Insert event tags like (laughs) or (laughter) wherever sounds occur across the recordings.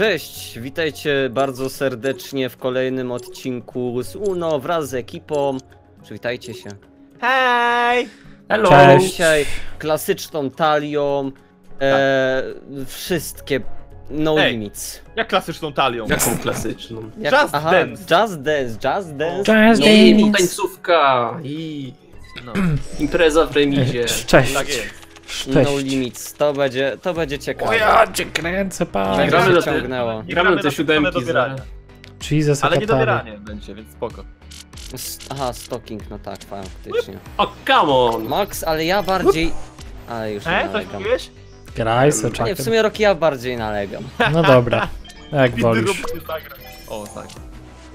Cześć, witajcie bardzo serdecznie w kolejnym odcinku z UNO wraz z ekipą. Przywitajcie się. Hej! Hello! Cześć. Dzisiaj klasyczną talią, e, wszystkie no Ej. limits. Jak klasyczną talią. Jaką klasyczną? Jak, Just aha, Dance. Just Dance, Just Dance. Just no Dance. I tańcówka! I No, impreza w remizie. Cześć. tak jest. No limits, to będzie, to będzie ciekawe. O ja cię kręcę, pan. Będzie Gramy się te- ciągnęło. Nie Gramy na siódemki same dobieranie. Jesus, Ale nie dobieranie będzie, więc spoko. S- Aha, stalking, no tak, faktycznie. O, come on! Max, ale ja bardziej... Ale już nie E, coś nalegam. mówiłeś? Graj Nie, soczaki. w sumie Rocky ja bardziej nalegam. No dobra. Jak wolisz. nie zagra. O, tak.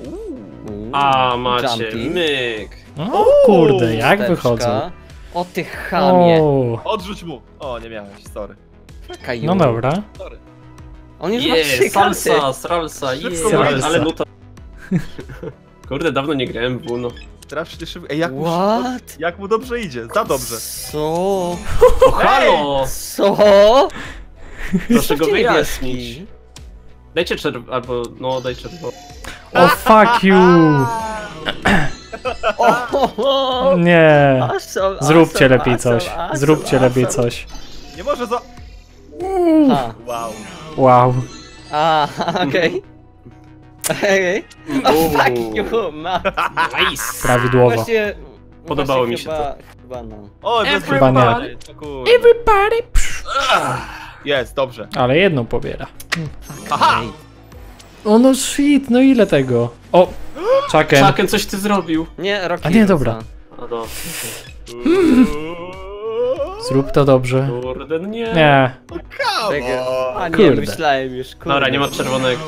Uuu, A, macie, jumping. myk. O kurde, jak Wsteczka. wychodzą? O ty chamie. O, Odrzuć mu. O, nie miałeś, sorry. Kaju. no dobra. Sorry. On już ma trzy karty. salsa, salsa, Szybko salsa. Ale nuta. (laughs) Kurde, dawno nie grałem w Uno. Teraz przecież szybko. Ej, jak mu, What? jak mu dobrze idzie? Za dobrze. Co? O, halo! Co? Proszę go Zostawcie wyjaśnić. niebieski. Dajcie czerw... albo, no, daj czerwony. O fuck you! (clears throat) (clears throat) O. Nie. Awesome, Zróbcie awesome, lepiej coś. awesome, Zróbcie lepiej coś. Nie może za... A, Wow. Wow. a, (laughs) okej. Okej. O, fuck you, ma. Nice! Prawidłowo. Właśnie, Podobało mi się chyba, Chyba no. O, bez Chyba nie. Everybody. Everybody. Jest, dobrze. Ale jedną pobiera. Aha! O no shit, no ile tego? O! Chucken. Chucken, coś ty zrobił. Nie, Rocky A nie, dobra. A do. Zrób to dobrze. Kurde, no nie. Nie. Czekaj. A nie, Kurde. myślałem już, kurde. Dobra, nie ma czerwonego.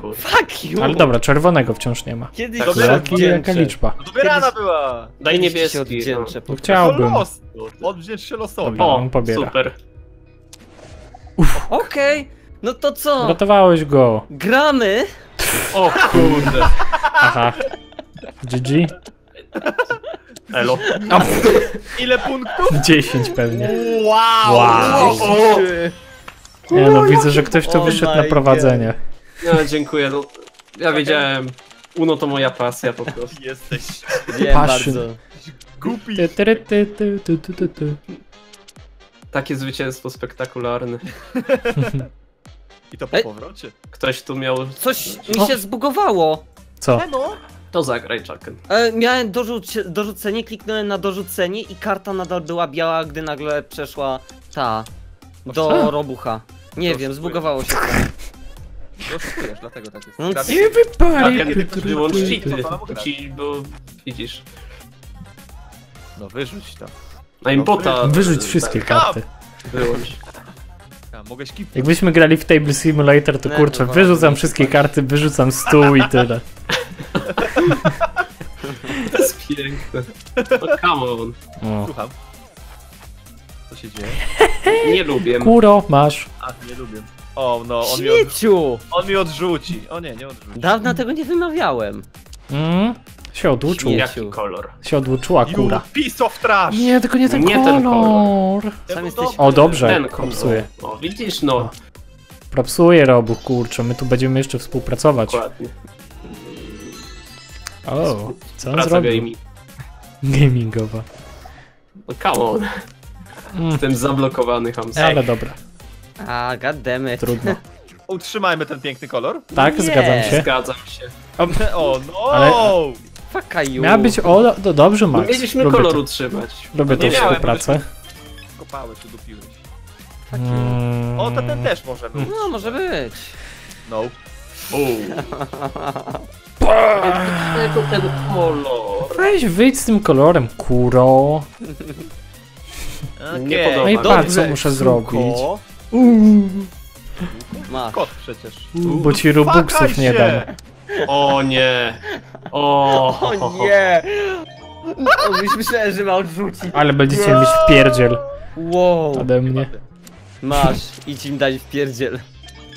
Kurde. Fuck you! Ale dobra, czerwonego wciąż nie ma. Kiedyś Tak, się dobra, Jaki, jaka odwdzięczę. liczba? No dobierana była. Daj Kiedyś ci niebieski. się odwdzięczę. No po chciałbym. Los. No. Odwdzięcz się losowi. Dobra. O, on pobiera. super. Okej, no to co? Uratowałeś go. Gramy? O kurde. Aha. GG? Elo. Ile punktów? 10 pewnie. Wow! Wow. O, Nie no, widzę, że ktoś tu Oh wyszedł na prowadzenie. ja dziękuję. No, ja wiedziałem. Uno to moja pasja po prostu. Jesteś Wiem Passion. bardzo. głupi. Ty, ty, ty, ty, ty, ty, ty, ty. Takie zwycięstwo spektakularne. (laughs) I to po Ej. powrocie. Ktoś tu miał. Coś mi się zbugowało. Co? no. To zagraj, Chucken. E, miałem dorzuc dorzucenie, kliknąłem na dorzucenie i karta nadal była biała, gdy nagle przeszła ta do robucha. Nie wiem, zbugowało się to. Oszukujesz, dlatego tak jest. No Gra- Everybody. Chucken, wyłącz ty, cheaty. ty, ty. Ci, bo widzisz. No wyrzuć to. Na imbota. Wyrzuć wszystkie karty. Wyłącz. Mogę skipnąć. Jakbyśmy grali w Table Simulator, to Nie, kurczę, no, wyrzucam no, wszystkie tak. karty, wyrzucam stół i tyle. (laughs) To jest piękne. No come on. O. Słucham. Co się dzieje? Nie lubię. Kuro, masz. A, nie lubię. O, no, on mi, od... Śmieciu! on mi odrzuci. O nie, nie odrzuci. Dawno tego nie wymawiałem. Mm? Się odłuczył. Jaki kolor? Się odłuczyła You kura. piece of trash! Nie, tylko nie ten Nie kolor. ten kolor. Sam no jesteś... O, dobrze, Ten. O, widzisz, no. Propsuje robuch, kurczę, my tu będziemy jeszcze współpracować. Dokładnie. O, co on Praca zrobił? gaming. Gamingowa. No come on. Mm, Ten zablokowany hamster. ale dobra, A, goddammit. trudno. Utrzymajmy ten piękny kolor. Tak, Nie. zgadzam się. Zgadzam się. (laughs) O, no! Ale- Fuck you. Miała być o, no dobrze No, Max. mieliśmy Lubię kolor to. utrzymać. Lubię Nie tą współpracę. Kopałeś. Fuck you. Mm, O, to ten też może być. No, może być. No. Uuu. Dlaczego (laughs) ten kolor? Weź wyjdź z tym kolorem, kuro. Nie Okej. podoba No i patrz, co muszę suko. zrobić. Uuu, Masz. Kot przecież. bo ci robuxów nie się! dam. O nie. O, O nie! No, już myślałem, że ma odrzucić. Ale będziecie mieć wpierdziel Wow. ode mnie. Masz, idź im dać w pierdziel.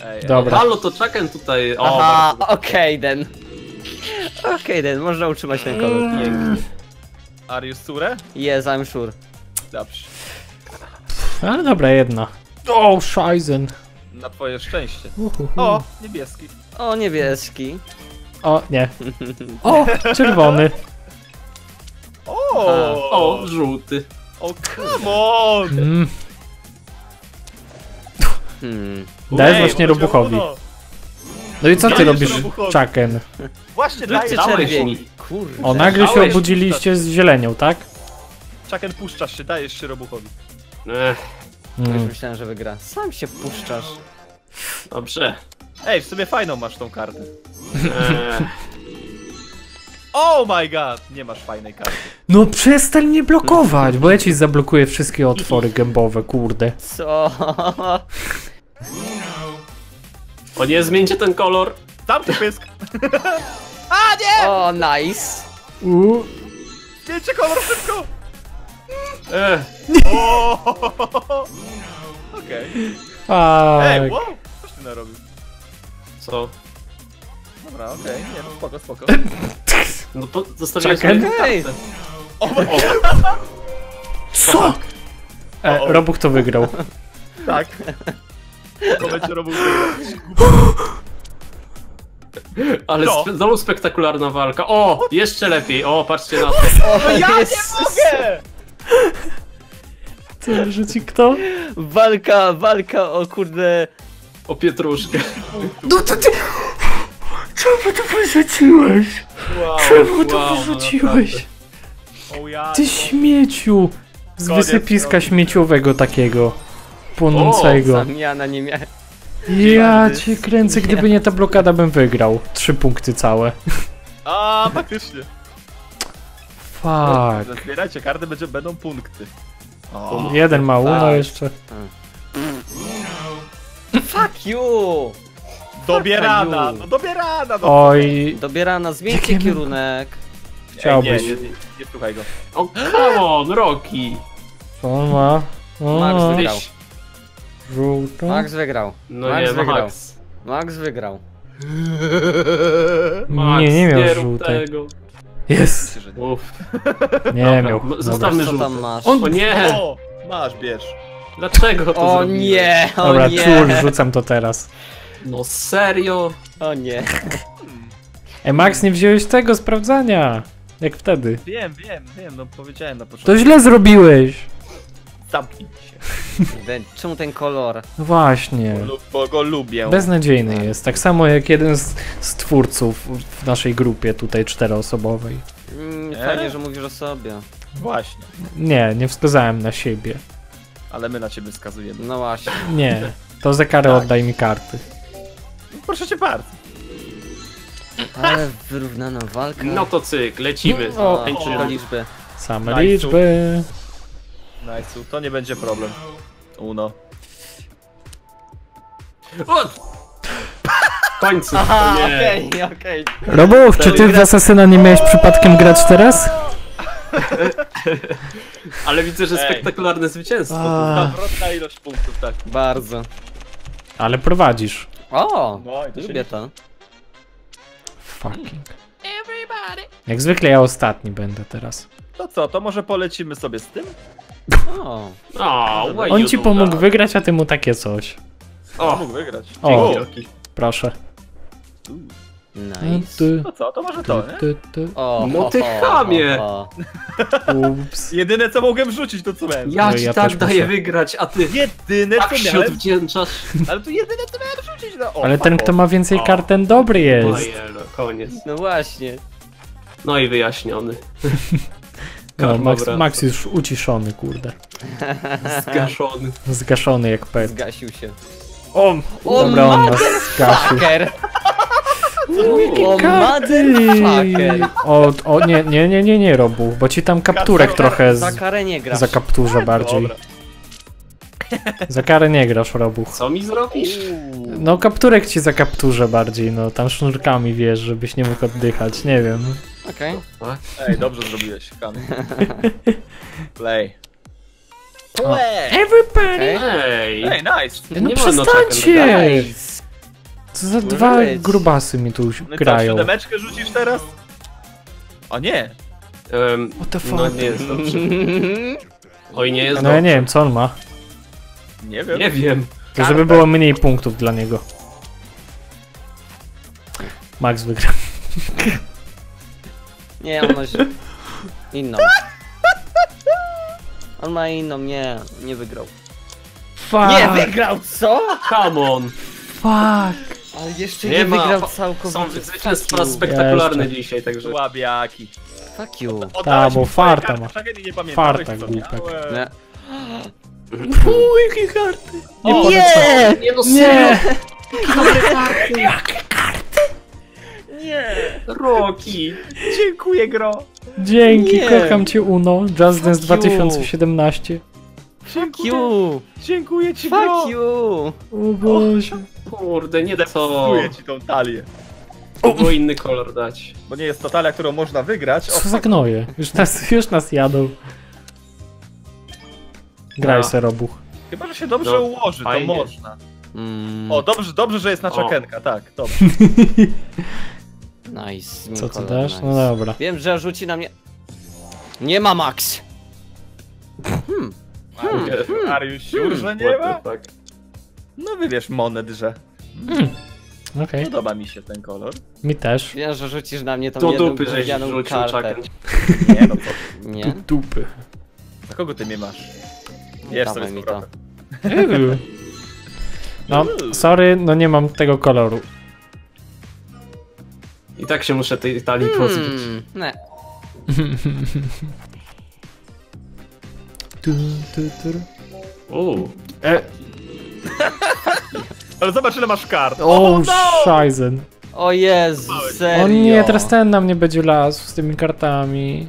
Ej. Dobra. Halo, to Chucken tutaj. O, Aha, okej den. Okej den, można utrzymać ten kolor. Pięknie. Are you sure? Yes, I'm sure. Dobrze. Ale dobra, jedna. O, Scheißen. Na twoje szczęście. Uhuhu. O, niebieski. O, niebieski. O, nie. (laughs) O, czerwony. O, O, żółty. o, come on! Mm, Hmm. dajesz właśnie Robuchowi. No i co ty robisz. Chucken? Właśnie dajesz. czerwieni. Kurde. O, nagle się obudziliście z zielenią, tak? Czaken puszczasz się, dajesz się Robuchowi. Ech, Już Mm. myślałem, że wygra. Sam się puszczasz. dobrze. Ej, w sumie fajną masz tą kartę. (laughs) Oh my god! Nie masz fajnej karty. No przestań mnie blokować, bo ja ci zablokuję wszystkie otwory gębowe, kurde. Co? o nie, zmieńcie ten kolor. Tam ty pysk! (laughs) O, nice. Uuu. Zdjęcie kolor szybko! Ech, O! (laughs) Okej. Ej, Fuck. wow! Coś ty narobił. Co? Dobra, okej, nie no, spoko, spoko. (laughs) No to zostawiłem Czekaj. kartę. O, o, Co? E, O, o. Robuch to wygrał. (laughs) tak. To będzie robił Ale Co? spe znowu spektakularna walka. O, jeszcze lepiej. O, patrzcie na to. (laughs) O, Ja nie mogę! Co, rzuci kto? Walka, walka o kurde. O pietruszkę. No to ty... Czemu to wyrzuciłeś? Wow, Czemu to wow, wyrzuciłeś? Ty śmieciu! Z Koniec, wysypiska śmieciowego takiego. Płonącego. Zamiana nie miałem. Ja cię kręcę, gdyby nie ta blokada bym wygrał. Trzy punkty całe. A, faktycznie. Fuck. Zbierajcie karty, będzie, będą punkty. O, Jeden ma uno jeszcze. Fuck you! dobierana, you. no dobierana, no. Oj, Dobierana, zmieńcie Jakie- kierunek. chciałbyś. Ej, nie, nie, nie słuchaj go. O, come on, Rocky. Co on ma? Max O, wygrał. Tyś. żółto. Max wygrał. No Max nie, no wygrał. Max. Max wygrał. (laughs) Max, Nie, nie miał żółtej. tego. Jest. Uff. Nie Dobra, miał. zostawmy tam masz? O nie! O, masz, bierz. Dlaczego to O zrobiłeś? nie, o Dobra, nie. czul, rzucam to teraz. No serio? O nie. Ej, Max, nie wziąłeś tego sprawdzania. Jak wtedy. Wiem, wiem, wiem, no powiedziałem na To początku. źle zrobiłeś. Zamknij się. Ten- Czemu ten kolor? No Właśnie. Bo go lubię. Beznadziejny jest. Tak samo jak jeden z, z twórców w naszej grupie tutaj czteroosobowej. Mm, Nie? fajnie, że mówisz o sobie. Właśnie. Nie, nie wskazałem na siebie. Ale my na ciebie wskazujemy. No właśnie. Nie. To za karę Tak. oddaj mi karty. Proszę cię bardzo. Ale wyrównana walka. No to cyk, lecimy. O, o, Tańczymy. tylko liczby. Same Nice. liczby. Nice, to nie będzie problem. Uno. O! Końcu. Aha, okej, okej. Robuch, czy ty w Asasyna nie miałeś przypadkiem grać teraz? (laughs) Ale widzę, że Ej. spektakularne zwycięstwo. A. Zawrotna ilość punktów, tak. Bardzo. Ale prowadzisz. O! No i to się Lubię to. Fucking. Jak zwykle ja ostatni będę teraz. To co, to może polecimy sobie z tym? O, On ci pomógł that? wygrać, a ty mu takie coś. O, Mógł wygrać. O. dzięki. Proszę. Nice. Ty, To co, to może to, nie? ty, ty. O, No ty chamie. ho, ho. Ups. Jedyne co mogłem rzucić to co miałem. Ja No ci ja tak daję muszę. wygrać, a ty Jedyne tak co się miałem, odwdzięczasz. ale to jedyne co miałem rzucić no. O, Ale ten, kto ma więcej O. kart, ten dobry jest. Ojelo, koniec. No właśnie. No i wyjaśniony. (laughs) No, Max. Max już uciszony, kurde. Zgaszony. Zgaszony jak pet. Zgasił się. O, dobra, on nas zgasił. O, motherfucker! O, o, nie, nie, nie, nie, nie, Robu, bo ci tam kapturek Za- trochę Za z, karę nie grasz. za kapturze bardziej. Dobra. Za karę nie grasz, Robuch. Co mi zrobisz? No kapturek ci za kapturze bardziej, no tam sznurkami wiesz, żebyś nie mógł oddychać, nie wiem. Okej. Ej, dobrze zrobiłeś, Kan. (laughs) Play. Play! Everybody! Ej, Ej, nice! No nie wolno przestańcie! Co za dwa Leć. grubasy mi tu No grają. siódemeczkę rzucisz teraz? O nie! Em, What the fuck? no nie jest dobrze. (laughs) Oj, nie jest No ja dobrze. nie wiem, co on ma. Nie wiem. Nie wiem. To żeby było mniej punktów dla niego. Max wygra. (laughs) Nie, on ma źle- inną. On ma inną, nie, nie wygrał. Fuck! Nie wygrał, co? Come on! Fuck! Ale jeszcze Nie nie, ma, wygrał całkowicie. Są you. spektakularne Jeszcze. dzisiaj, także... Słabiaki. Fuck you. Bo farta ma. Nie pamiętałeś, Farta, co głupek. miałem. Nie. (laughs) Uuu, jakie karty! Nie O, polecam. nie! Nie no, Nie! Nie! Roki! Dziękuję, gro. Dzięki, Nie. kocham cię Uno. Just Dance you. 2017. Fuck you! Dziękuję ci, gro. Fuck you! O Boże. Kurde, nie to. Zepsuję ci tą talię. Było inny kolor dać. Bo nie jest to talia, którą można wygrać. O, Co za gnoje? Już nas, już nas jadą. Graj No. se robuch. chyba, że się dobrze No, ułoży, to fajnie. można. Mm, O, dobrze, dobrze, że jest na O. czakenka, tak, dobrze. (laughs) nice. Co ty dasz? nice. No dobra. Wiem, że rzuci na mnie... Nie ma Max! Hmm. Hmm. Are you sure, że nie ma? Fuck? No wybierz monet, że Okej, podoba mi się ten kolor. mi też. Wiem, że rzucisz na mnie tą Do jedną dupy żeś wrzucił kartę. Nie no, co? (laughs) Nie? Du dupy. Za kogo ty mnie masz? Wiesz Dawaj sobie mi to. No, sorry, no nie mam tego koloru. I tak się muszę tej talii pozbyć. Hmm, nie. (laughs) Tu, tu, tu. Uuu. E, (laughs) Ale zobacz ile masz kart. o, no! Scheißen. O Jezu, serio? O nie, teraz ten na mnie będzie las z tymi kartami.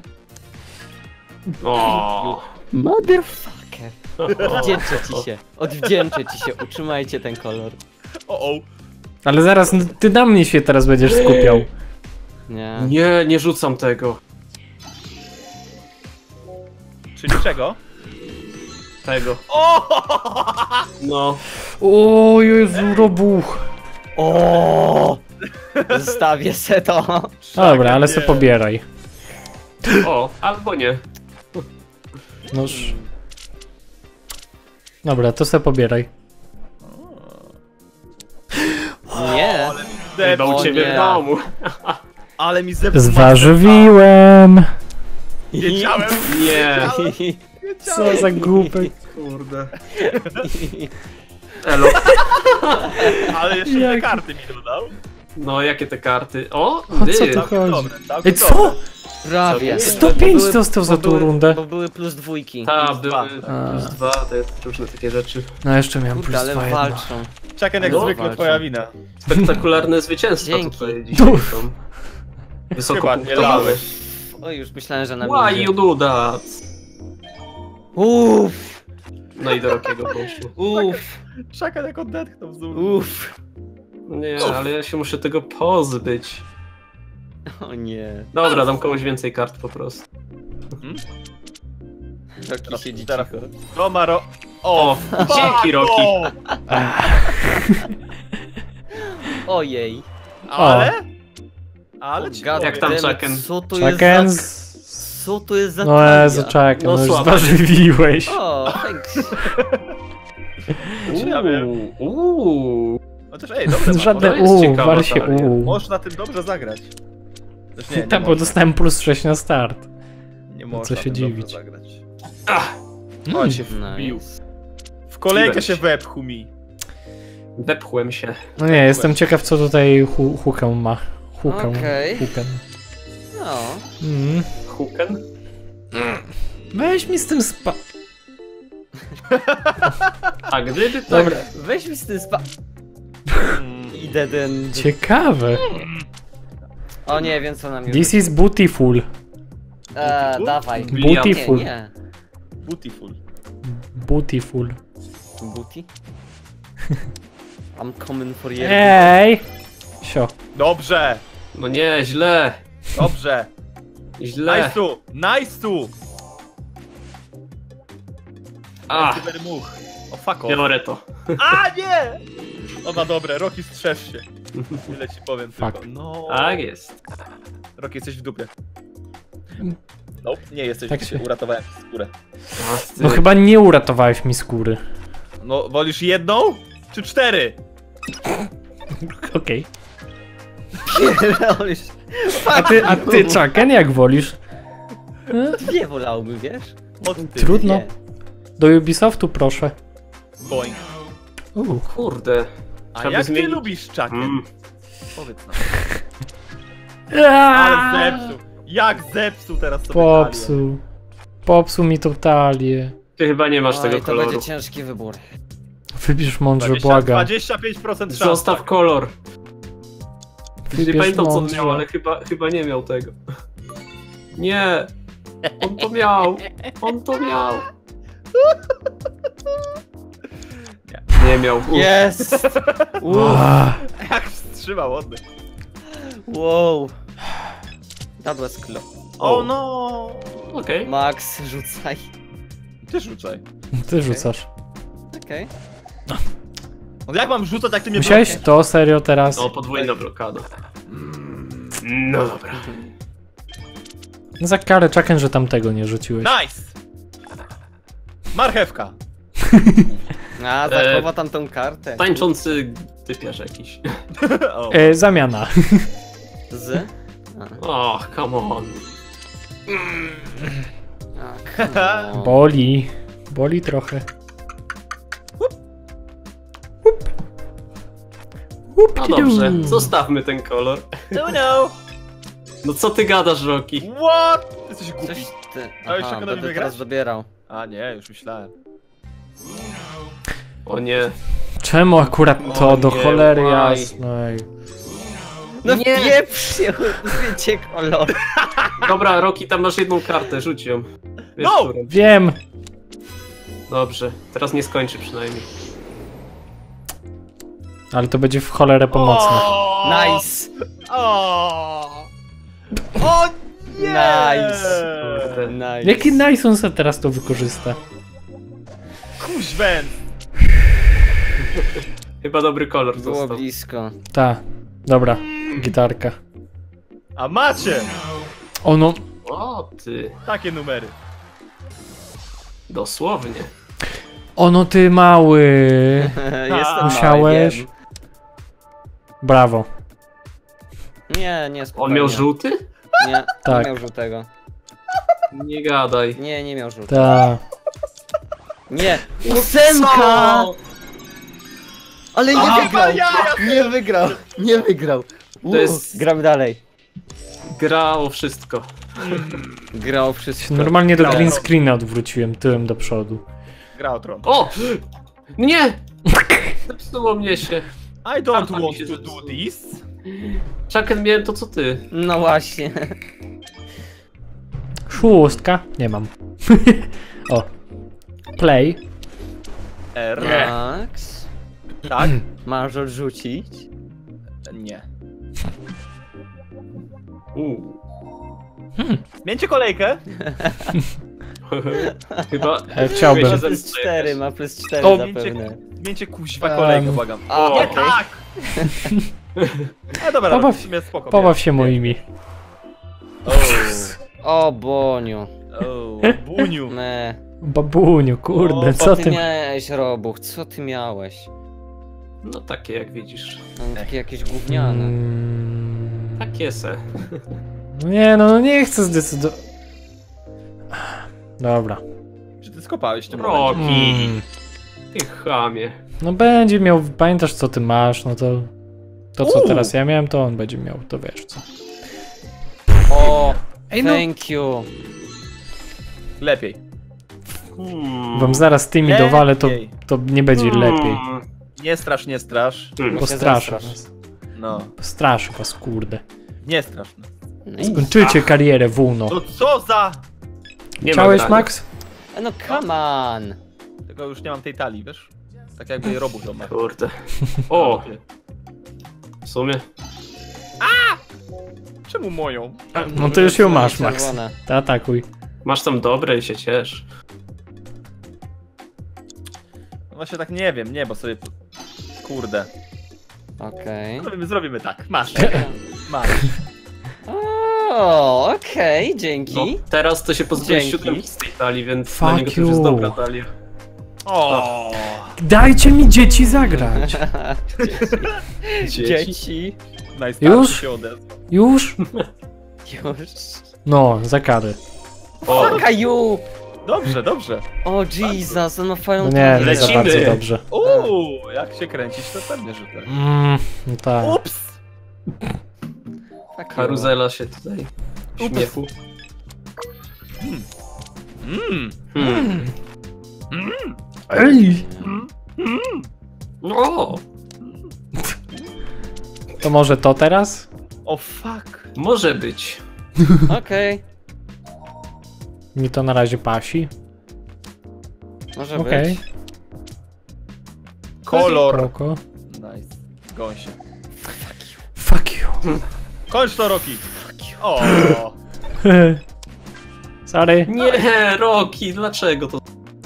O. Motherfucker. (laughs) Odwdzięczę ci się. Odwdzięczę ci się. Utrzymajcie ten kolor. O, o. Ale zaraz, no, ty na mnie się teraz będziesz skupiał. Nie. Nie, nie rzucam tego. Czyli czego? Tego. O! No. O Jezu, robuch. O! (laughs) Zostawię se to. Dobra, ale se pobieraj. O, albo nie. Noż. Dobra, to se pobieraj. Nie. Chyba u ciebie nie. w domu. Ale mi zepsuł Zważywiłem. Wiedziałem. Nie. (laughs) (laughs) Co za głupek. Kurde. (laughs) Elo. Ale jeszcze Jak- te karty mi dodał. No, jakie te karty? O, O co tu chodzi? dobre, Ej, co? Prawie. 105 Bo były- dostał za tą były- rundę. Bo były plus dwójki. Ta, Plus dwa. były A. plus dwa, te różne takie rzeczy. No jeszcze miałem Kurde, plus ale dwa jedno. walczą. Czaken jak No, zwykle walczą. twoja wina. Spektakularne zwycięstwa Dzięki. tutaj dzisiaj są. Wysoko lałeś. Oj, już myślałem, że na Why you do that? Uff, No i do Rokiego poszło. uff, Czaken jak odetchnął z dół. uff. No Nie, ale ja się muszę tego pozbyć. O nie. Dobra, dam komuś więcej kart po prostu. Roki siedzi teraz- cicho. Roma ro... O, O! dzięki Roki. O! Ojej. Ale? Ale ci powiem. Jak tam Chucken? Co tu jest za... Co tu jest za No? Jezu, Chucken, No no już zważywiłeś. O, thanks. Ja wiem. Uuu, uuu. Chociaż ej, dobrze Żadne to jest U, ciekawa wal się talia. U. Można tym dobrze zagrać. Też nie, nie Tak, bo dostałem plus 6 na start. Nie można się tym dobrze dziwić. zagrać. Ach, On się Nice. wbił. W kolejkę się wepchł mi. wepchłem się. No nie, jestem ciekaw co tutaj hu Hukę ma. Hukę. Okej. Huken. No. Mm. Huken? Weź mi z tym spa... A gdyby tak... Dobra, weź mi z tym spa... Idę ten... Ciekawe. O nie, wiem co nam już... This is beautiful. Eee, dawaj. Beautiful. Nie, nie. Beautiful. Beautiful. Booty? I'm coming for you. Ej! Sio. Dobrze, No nie, źle. dobrze. Źle. Nice tu, nice tu. A, Cyber much. O fuck off. biorę to. A nie! O ma dobre, Roki strzeż się. Tyle ci powiem Fuck. tylko. No. Tak jest. Roki jesteś w dupie. Nope, nie jesteś Tak w dupie, się- uratowałem ci skórę. No chyba nie uratowałeś mi skóry. No, wolisz jedną? czy cztery? (laughs) Okej. A ty, a ty Chucken, jak wolisz? Dwie wolałbym, wiesz? Od ty. Trudno. Nie. Do Ubisoftu proszę. Boing. Uuu. Kurde. A Trzeba jak ty zmienić. lubisz czakę? Mm. Powiedz nam. Ale zepsuł. Jak zepsuł teraz sobie talię. Popsuł. Popsuł mi tą talię. Ty chyba nie masz Oj, tego to koloru. będzie ciężki wybór. Wybierz mądrze, 20, błagam. 25% szans. Zostaw tak. kolor. Nie pamiętam co on miał, ale chyba, chyba nie miał tego. Nie! On to miał! On to miał! Nie miał. Uf. Jest! (laughs) Jak wstrzymał oddech. Wow. That was close. O O. no! Okej. Max, rzucaj. Ty rzucaj. Ty rzucasz. Okej. (laughs) No jak mam rzucać, jak ty mnie Musiałeś blokiesz? to serio teraz? No, podwójna blokada. No dobra. No Za karę Chucken, że tamtego nie rzuciłeś. Nice! Marchewka. (laughs) A, zachowa tam tą kartę. Tańczący typiarz jakiś. (laughs) o. E, zamiana. Z? A, come (laughs) on. Boli. Boli trochę. No dobrze, zostawmy ten kolor. No no! No co ty gadasz, Rocky? What? Jesteś głupi. Coś ty. A jeszcze Aha, będę teraz dobierał. A nie, już myślałem. O nie. Czemu akurat to O do nie, cholery why? jasnej? No Nie. pieprz się, wiecie kolor. Dobra, Rocky, tam masz jedną kartę, rzuć ją. Wiesz, No! którą. Wiem. Dobrze, teraz nie skończy przynajmniej. Ale to będzie w cholerę pomocne. Nice. O! O nie! Nice. Kurde. Nice. Jaki nice on se teraz to wykorzysta? Kuźwen! Chyba dobry kolor Było został. blisko. Ta. Dobra. Gitarka. A macie! Ono. O ty, Takie numery. dosłownie. Ono ty mały. (laughs) Jestem Musiałeś. mały, Brawo. Nie, nie On spokojnie. miał żółty? Nie, Tak. nie miał żółtego. Nie gadaj. Nie, nie miał żółtego. Ta. Nie. Ósemka! Ale nie A, wygrał! ja, Nie wygrał! Nie wygrał! To jest- Gramy dalej. Gra o wszystko. Grał wszystko. Normalnie do green screena odwróciłem tyłem do przodu. Gra o tron. O! Nie! (laughs) Zepsuło mnie się. I don't mi want się to do this. Chucken, miałem to co ty. No właśnie. Szóstka? Nie mam. (laughs) o. Play. R. Max. Tak? (clears throat) Masz odrzucić? Nie. Uuu. Zmieńcie kolejkę. (laughs) (laughs) Chyba... E, chciałbym. Ma plus zemsta 4, jakaś. ma plus 4 O, zapewne. Zmieńcie kuźwa Em. kolejkę, błagam. A, O, Nie okej. tak! (laughs) A dobra, Pobaw- dobra, w sumie spoko. Pobaw się moimi. O, Boniu. O, buniu. Me. Babuniu, kurde, O, co ty ty... miałeś, Robuch? Co ty miałeś? No takie jak widzisz. No, takie jakieś gówniane. Mm, Takie se. Nie, no, no nie chcę zdecydować. Dobra. Czy ty skopałeś tym Roki. momencie? Mm. Ty chamie. No będzie miał, pamiętasz co ty masz, no to... To co Uuu. teraz ja miałem, to on będzie miał, to wiesz co. O, Ej no, thank you. Lepiej. Hmm. wam zaraz tymi dowalę, to, Lepiej. to nie będzie lepiej. Hmm. Nie strasz, nie strasz. Hmm. Postraszę zestrasz. was. No, Postraszę was, kurde. nie strasz. No Skończycie karierę w UNO. No co za... Nie Chciałeś. Max? No come on. Tylko już nie mam tej talii, wiesz? Tak jakby robuch to ma. Kurde. O, w sumie. Czemu moją? No to już ją masz, Max. Czerwone. To atakuj. Masz tam dobre i się ciesz. No właśnie tak nie wiem, nie, bo sobie... Kurde. Okej. Zrobimy, zrobimy tak. Masz. (laughs) Masz. O, okej, dzięki. No, teraz to się pozbyłeś Dzięki. siódemki z tej talii, więc Fuck dla niego to już jest you. dobra talia. O, Dajcie mi dzieci zagrać. (laughs) Dzieci. Dzieci. najstarszy Już? się odezwał. Już? Już. No, za karę. O, Fuck you! Dobrze, dobrze. O Jesus, on ma fajną No nie, nie za Lecimy. bardzo dobrze. Uuu, jak się kręcić, to pewnie, że tak. Mm, no tak. Ups! You. karuzela się tutaj śmiechu. Mmm, Hmm. Ej! O, To może to teraz? o fuck. może być. Okej, Mi to na razie pasi. może Okej. być. Kolor. Spoko. Nice. Gąsie. Fuck you. (laughs) Kończ to, Roki. O, (laughs) Sorry. Nie, Roki, dlaczego to?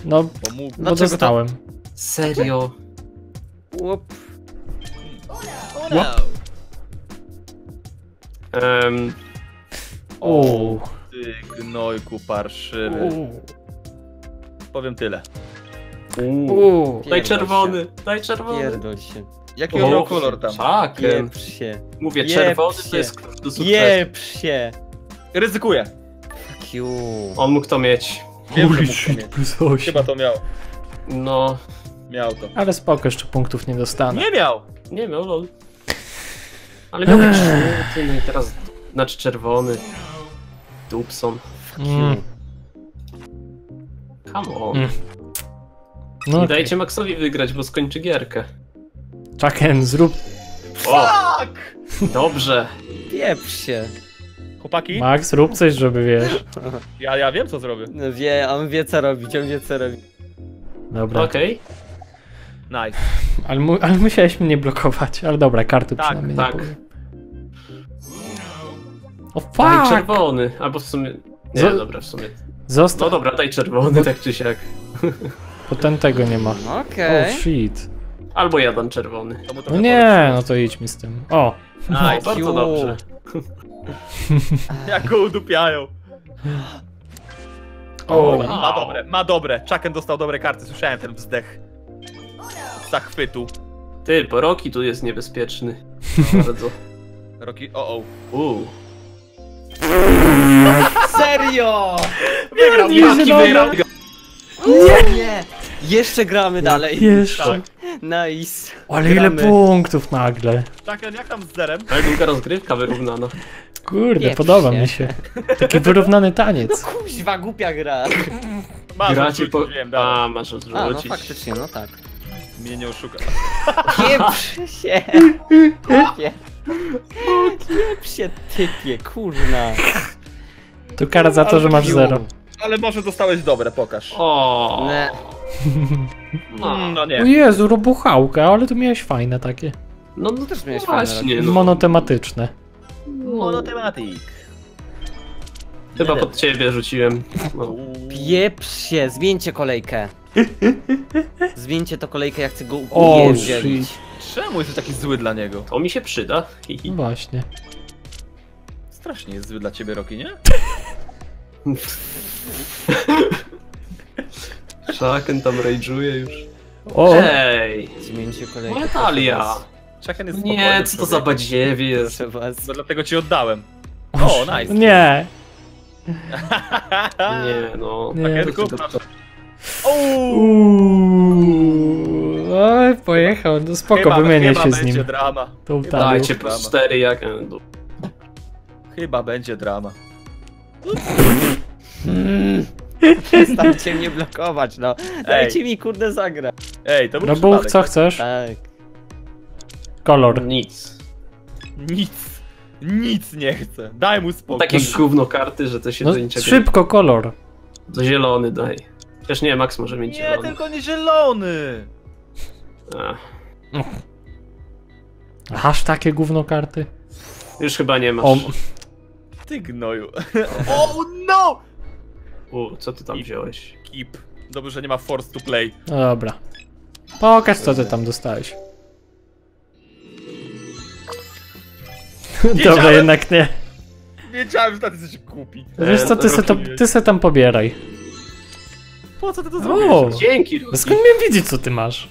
No, bo Dlaczego to- dostałem. Serio? Łup. O, no. Um, Uuu. Ty gnojku parszywy. Uuu. Powiem tyle. Uuu. daj czerwony, daj czerwony. Pierdol się. Jaki on miał kolor tam? Tak, się. mówię, Jeb czerwony się. to jest klucz do sukcesu. Jebr się. Ryzykuję. Fuck you. On mógł to mieć. Wiem, Holy shit, mieć. plus 8. Chyba to miał. No, Miał to. Ale spoko, jeszcze punktów nie dostanę. Nie miał! nie miał, lol. Ale miał być żółty, no i teraz, znaczy czerwony. Dupson. Fuck Mm. you. Come on. Mm. No, okay. dajcie Maxowi wygrać, bo skończy gierkę. Chucken, zrób. O, Fuck! dobrze. Jebr się. Chłopaki, Max, rób coś, żeby wiesz. ja, ja wiem co zrobię. No wie, on wie co robić, on wie co robić. Dobra. Okej, Nice. Ale, mu, ale musiałeś mnie blokować. Ale dobra, karty Tak, przynajmniej tak. nie powiem. O daj fuck! czerwony. Albo w sumie... Nie, Zo- dobra, w sumie. Zostaw, No dobra, daj czerwony, tak czy siak. bo ten tego nie ma. Okej. Oh shit. Albo ja dam czerwony. No nie, no to idź mi z tym. O, No, Nice. bardzo dobrze. (laughs) Jak go udupiają. O, O, ma dobre, ma dobre. Chucken dostał dobre karty, słyszałem ten wzdech. Zachwytu. Ty, bo Roki tu jest niebezpieczny. (laughs) Bardzo. Roki, o o. Uuu. Serio! Wygrał, Nie, Roki wygrał. Nie! Nie! Jeszcze gramy dalej. jeszcze. Nice. Ale ile Gramy. punktów nagle. Chucken, jak tam z zerem? Ale długa rozgrywka wyrównana. Kurde, Pieprz podoba się. mi się. Taki wyrównany taniec. Kuźwa, głupia gra. Masz Gracie odrzucić, po... wiem, dawaj. A, masz A, no odrzucić. faktycznie, no tak. Mnie nie oszuka. Pieprz się! Typie. Pieprz się, typie, kurna. To kara za to, że masz zero. Ale może dostałeś dobre, pokaż. O. Ne. (laughs) No, Mm, No O nie. Jezu, robuchałka, ale tu miałeś fajne takie. no, no też miałeś właśnie, fajne no. Monotematyczne. Monotematik. Chyba pod ciebie rzuciłem. No. Pieprz się, zmieńcie kolejkę. Zmieńcie to kolejkę, ja chcę go O, upierdzielić. Czemu jesteś taki zły dla niego? To mi się przyda. Hihi. Właśnie. Strasznie jest zły dla ciebie, Roki, nie? (laughs) Szaken tam rage'uje już. O, Ej! Zmieńcie kolejkę. Natalia! Chucken jest Nie, spokojny co to za badziewie jest? Proszę was. No dlatego ci oddałem. O, nice. nie. (laughs) Nie, no. Nie. Takie To- oj, pojechał. No spoko, Chyba- wymienię chyba się z nim. drama. Dajcie plus 4 jak... e. Chyba będzie drama. Mm. (laughs) Przestańcie mnie blokować, no. Dajcie mi kurde zagrać. Ej, to był No Buch, przypadek. co chcesz? Tak. Kolor. Nic. Nic. Nic nie chcę. Daj mu spokój. Takie gówno karty, że to się No do niczego... szybko kolor. To zielony daj. Chociaż nie, Max może mieć Nie, zielony. tylko nie zielony. A, Aż takie gówno karty? już chyba nie masz. O, Ty gnoju. oh (laughs) no! U, co ty tam wziąłeś? Keep. Dobrze, że nie ma force to play. no dobra. Pokaż co ty tam dostałeś. Dobra, Wiedziałem. jednak nie. Wiedziałem, że tacy coś kupi. Wiesz co, ty se, to, ty se tam pobieraj. Po co ty to O! zrobiłeś? Dzięki, Roki. skąd miałem wiedzieć, co ty masz?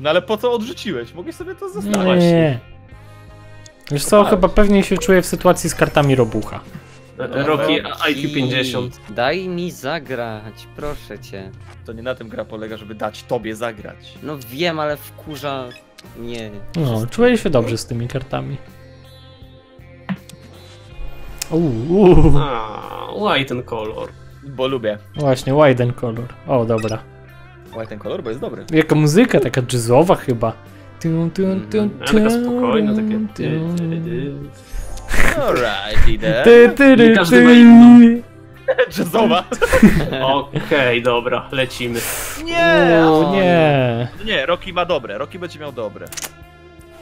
No ale po co odrzuciłeś? Mogłeś sobie to zostawić. Nie. Wiesz co, chyba pewnie się czuję w sytuacji z kartami robucha. E, Roki IQ 50. Daj mi zagrać, proszę cię. To nie na tym gra polega, żeby dać tobie zagrać. No wiem, ale wkurza... Nie. No, czuję się dobrze z tymi kartami. Uuu, A, łaj ten kolor. Bo lubię właśnie, widen color. O, dobra. White ten kolor, bo jest dobry. Jaka muzyka, taka jazzowa chyba. Tum, tum, tum, A taka spokojna, tum, takie... ty, ty, ty. Alright, idę. Ty, ty, Nie ty, każdy ma inną. (laughs) Jazzowa. Okej, dobra, lecimy. Nie! O, nie. Nie, Rocky ma dobre. Rocky będzie miał dobre.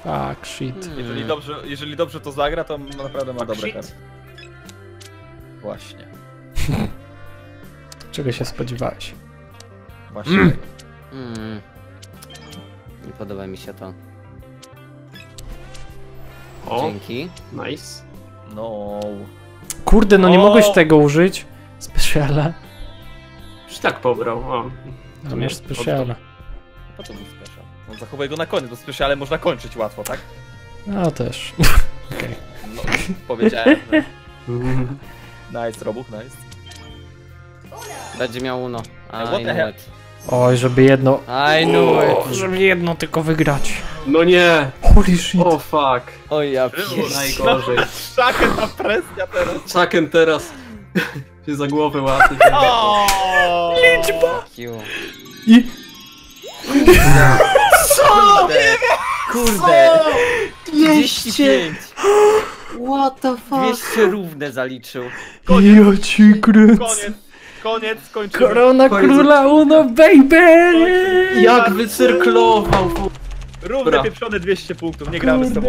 Fuck, shit. Hmm. Jeżeli dobrze, jeżeli dobrze to zagra, to naprawdę ma Fuck dobre shit. karty. Właśnie. (laughs) Czego się spodziewałeś? Właśnie. Mm. tego. Mm. Nie podoba mi się to. O, Dzięki. nice. No. Kurde, no nie O! mogłeś tego użyć? Specjala. Już tak pobrał. O. Masz specjala. Po co był special? No, zachowaj go na koniec, bo speciale można kończyć łatwo, tak? No też. (laughs) No, powiedziałem. Mhm. (laughs) Nice, Robuch, nice. Będzie miał uno. What the I hell? it. Oj, żeby jedno... I know it. Żeby jedno tylko wygrać. No nie! Holy shit. O fuck. O ja. Najgorzej. (laughs) Szakę ta presja teraz. Chucken teraz (laughs) się za głowę łapie. Liczba! I... Kurde! (laughs) Kurde! 205! What the 200 równe zaliczył. Ja ci. Koniec, koniec, skończymy. Korona Koniec. króla Uno, baby! Jak wycyrklował! Równe Dobra. pieprzone 200 punktów, nie gramy z tobą.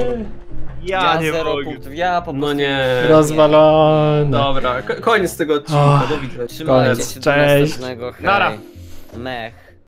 Ja, Ja nie 0 mogę. punktów, ja po No prostu... nie. Rozwalone. Dobra, ko- koniec tego odcinka, do widzenia. Trzymajcie Koniec. się do Cześć. następnego, hej. Nara. Mech.